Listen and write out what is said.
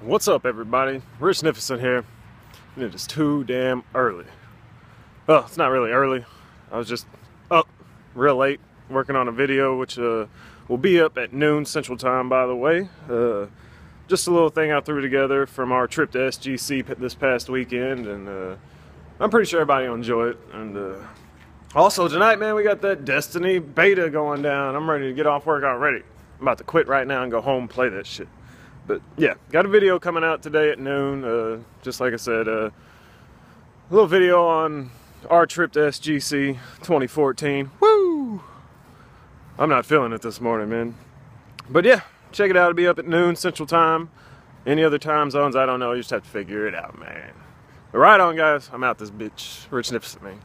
What's up, everybody? Richnificent here, and it is too damn early. Well, it's not really early. I was just up real late working on a video, which uh, will be up at noon Central Time, by the way. Uh, just a little thing I threw together from our trip to SGC this past weekend, and uh, I'm pretty sure everybody will enjoy it. And uh, also tonight, man, we got that Destiny beta going down. I'm ready to get off work already. I'm about to quit right now and go home and play that shit. But yeah, got a video coming out today at noon. Uh, just like I said, uh, a little video on our trip to SGC 2014. Woo! I'm not feeling it this morning, man. But yeah, check it out. It'll be up at noon Central Time. Any other time zones, I don't know. You just have to figure it out, man. But right on, guys. I'm out this bitch. Richnificent, man.